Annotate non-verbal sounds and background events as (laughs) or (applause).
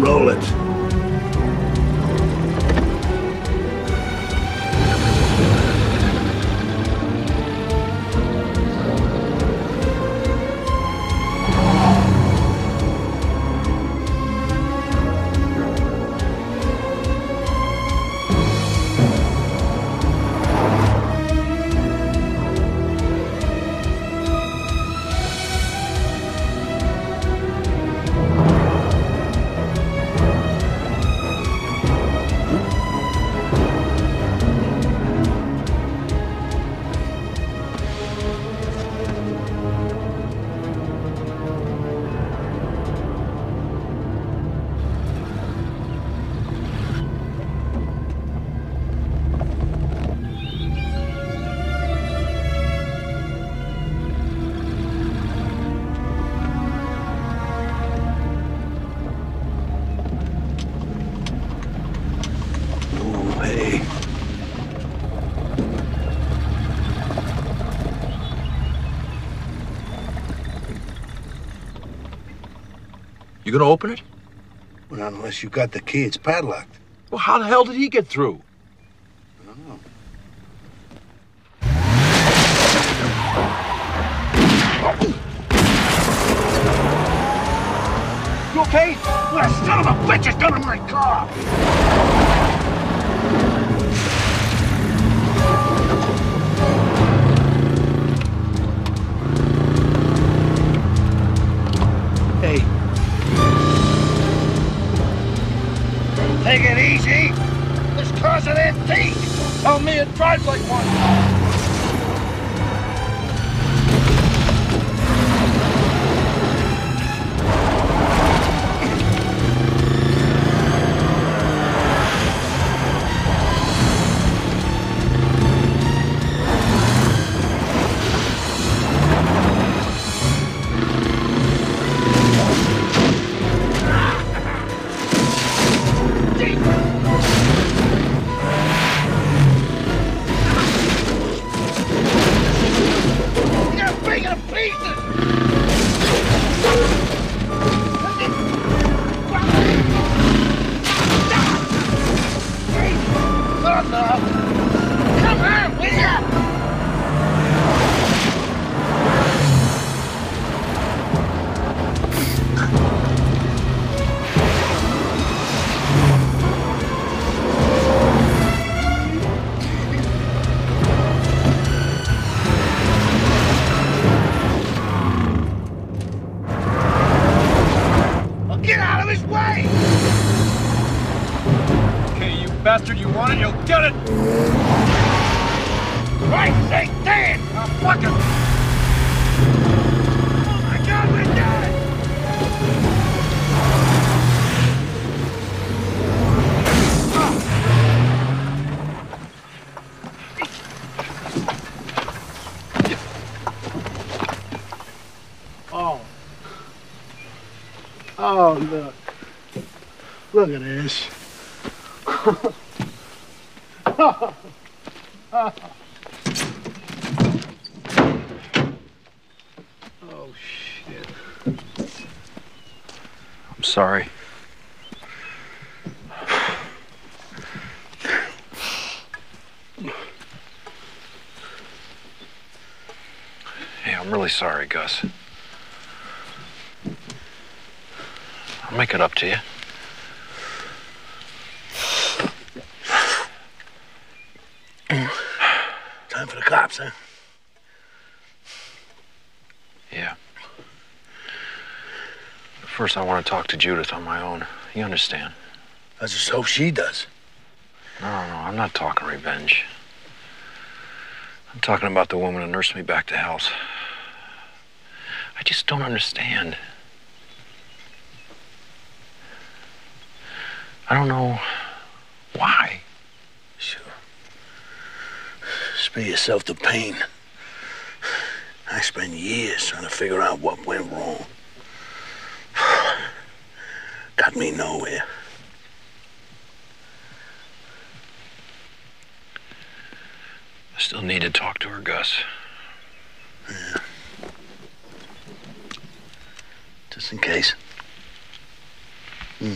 Roll it. You gonna open it? Well, unless you got the key, it's padlocked. Well, how the hell did he get through? I don't know. You okay? Well, that son of a bitch is done in my car! Take it easy. This car's an antique. Tell me it drives like one. Bastard, you want it, you'll get it! Right, say Dan! Now fuck it! Oh we're! Oh. Oh, look. Look at this. Oh, (laughs) shit. I'm sorry. Hey, I'm really sorry, Gus. I'll make it up to you. (sighs) Time for the cops, huh? Yeah. But first, I want to talk to Judith on my own. You understand? I just hope she does. No, no, no. I'm not talking revenge. I'm talking about the woman who nursed me back to health. I just don't understand. I don't know Spare yourself the pain. I spent years trying to figure out what went wrong. (sighs) Got me nowhere. I still need to talk to her, Gus. Yeah. Just in case. Hmm.